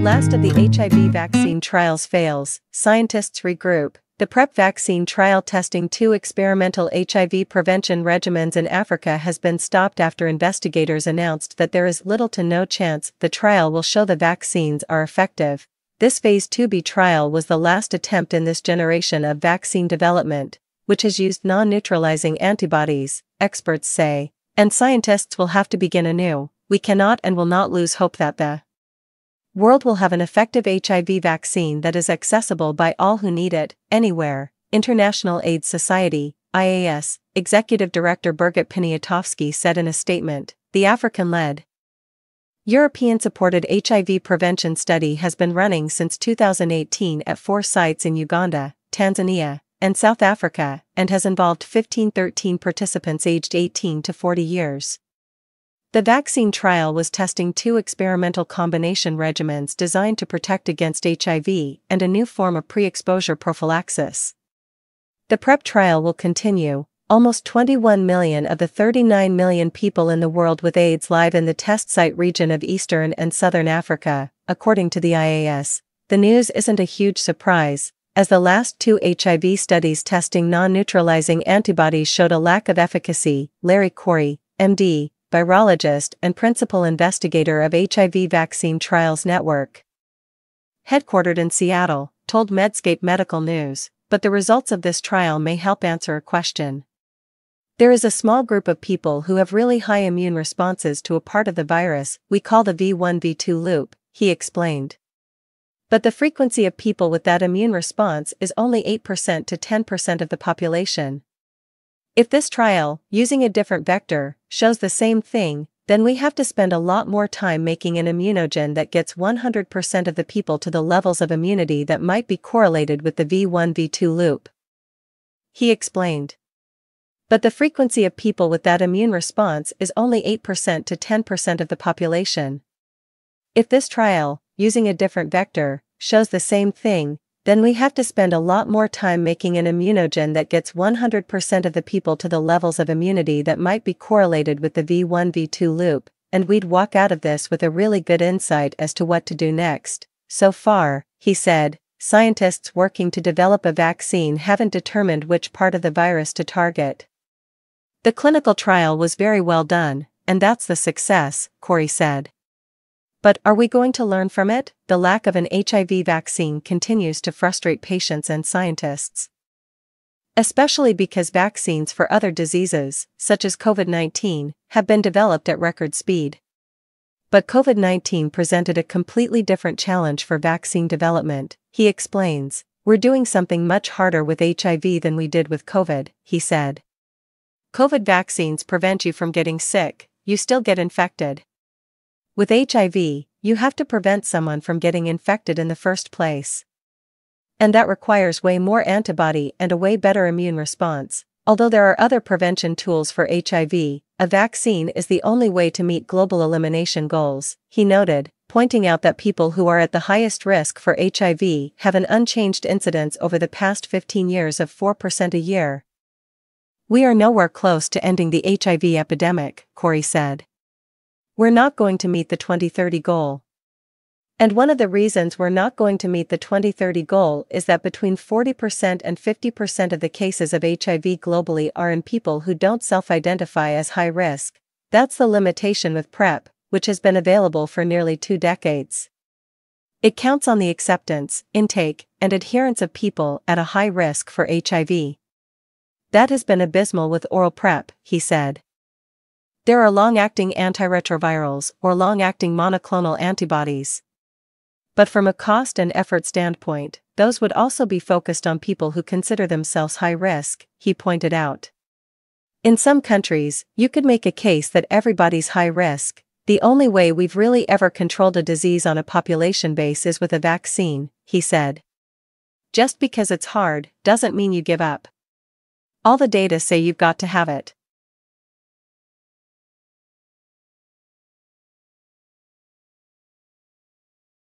Last of the HIV vaccine trials fails, scientists regroup. The PrEP vaccine trial testing two experimental HIV prevention regimens in Africa has been stopped after investigators announced that there is little to no chance the trial will show the vaccines are effective. This Phase 2b trial was the last attempt in this generation of vaccine development, which has used non neutralizing antibodies, experts say, and scientists will have to begin anew. We cannot and will not lose hope that the world will have an effective HIV vaccine that is accessible by all who need it, anywhere. International AIDS Society, IAS, Executive Director Birgit Poniatowski said in a statement The African led European supported HIV prevention study has been running since 2018 at four sites in Uganda, Tanzania, and South Africa, and has involved 1513 participants aged 18 to 40 years. The vaccine trial was testing two experimental combination regimens designed to protect against HIV and a new form of pre exposure prophylaxis. The PrEP trial will continue. Almost 21 million of the 39 million people in the world with AIDS live in the test site region of Eastern and Southern Africa, according to the IAS. The news isn't a huge surprise, as the last two HIV studies testing non neutralizing antibodies showed a lack of efficacy. Larry Corey, MD, virologist and principal investigator of HIV Vaccine Trials Network. Headquartered in Seattle, told Medscape Medical News, but the results of this trial may help answer a question. There is a small group of people who have really high immune responses to a part of the virus we call the V1 V2 loop, he explained. But the frequency of people with that immune response is only 8% to 10% of the population. If this trial, using a different vector, shows the same thing, then we have to spend a lot more time making an immunogen that gets 100% of the people to the levels of immunity that might be correlated with the V1 V2 loop. He explained. But the frequency of people with that immune response is only 8% to 10% of the population. If this trial, using a different vector, shows the same thing, then we have to spend a lot more time making an immunogen that gets 100% of the people to the levels of immunity that might be correlated with the V1 V2 loop, and we'd walk out of this with a really good insight as to what to do next. So far, he said, scientists working to develop a vaccine haven't determined which part of the virus to target. The clinical trial was very well done, and that's the success, Corey said. But are we going to learn from it? The lack of an HIV vaccine continues to frustrate patients and scientists. Especially because vaccines for other diseases, such as COVID 19, have been developed at record speed. But COVID 19 presented a completely different challenge for vaccine development, he explains. We're doing something much harder with HIV than we did with COVID, he said. COVID vaccines prevent you from getting sick, you still get infected. With HIV, you have to prevent someone from getting infected in the first place. And that requires way more antibody and a way better immune response. Although there are other prevention tools for HIV, a vaccine is the only way to meet global elimination goals, he noted, pointing out that people who are at the highest risk for HIV have an unchanged incidence over the past 15 years of 4% a year. We are nowhere close to ending the HIV epidemic, Corey said we're not going to meet the 2030 goal. And one of the reasons we're not going to meet the 2030 goal is that between 40% and 50% of the cases of HIV globally are in people who don't self identify as high risk. That's the limitation with PrEP, which has been available for nearly two decades. It counts on the acceptance, intake, and adherence of people at a high risk for HIV. That has been abysmal with oral PrEP, he said. There are long-acting antiretrovirals or long-acting monoclonal antibodies. But from a cost and effort standpoint, those would also be focused on people who consider themselves high risk, he pointed out. In some countries, you could make a case that everybody's high risk. The only way we've really ever controlled a disease on a population base is with a vaccine, he said. Just because it's hard doesn't mean you give up. All the data say you've got to have it.